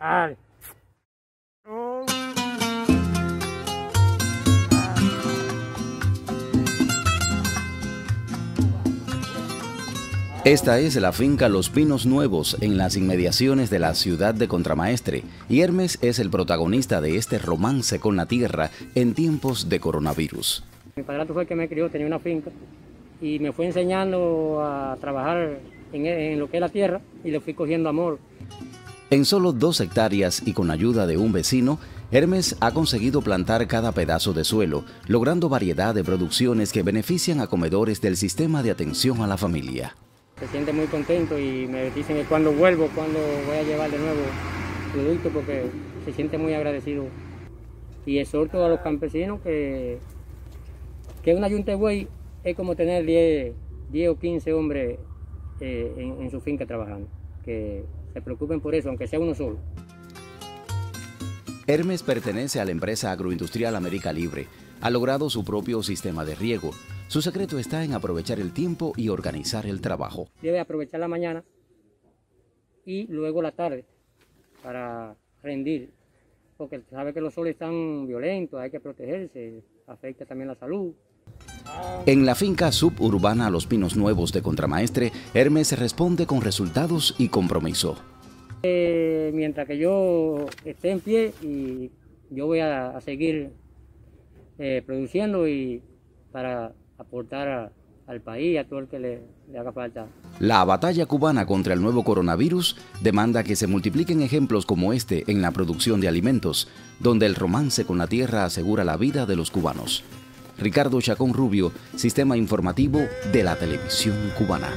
Ay. Esta es la finca Los Pinos Nuevos en las inmediaciones de la ciudad de Contramaestre y Hermes es el protagonista de este romance con la tierra en tiempos de coronavirus. Mi padrastro fue el que me crió, tenía una finca y me fue enseñando a trabajar en, en lo que es la tierra y le fui cogiendo amor. En solo dos hectáreas y con ayuda de un vecino, Hermes ha conseguido plantar cada pedazo de suelo, logrando variedad de producciones que benefician a comedores del sistema de atención a la familia se siente muy contento y me dicen que cuando vuelvo, cuando voy a llevar de nuevo producto porque se siente muy agradecido. Y exhorto a los campesinos que, que una yunta de buey es como tener 10, 10 o 15 hombres eh, en, en su finca trabajando, que se preocupen por eso, aunque sea uno solo. Hermes pertenece a la empresa agroindustrial América Libre. Ha logrado su propio sistema de riego su secreto está en aprovechar el tiempo y organizar el trabajo. Debe aprovechar la mañana y luego la tarde para rendir, porque sabe que los soles están violentos, hay que protegerse, afecta también la salud. En la finca suburbana Los Pinos Nuevos de Contramaestre, Hermes responde con resultados y compromiso. Eh, mientras que yo esté en pie y yo voy a, seguir eh, produciendo y para aportar al país, a todo el que le, le, haga falta. La batalla cubana contra el nuevo coronavirus demanda que se multipliquen ejemplos como este en la producción de alimentos, donde el romance con la tierra asegura la vida de los cubanos. Ricardo Chacón Rubio, Sistema Informativo de la Televisión Cubana.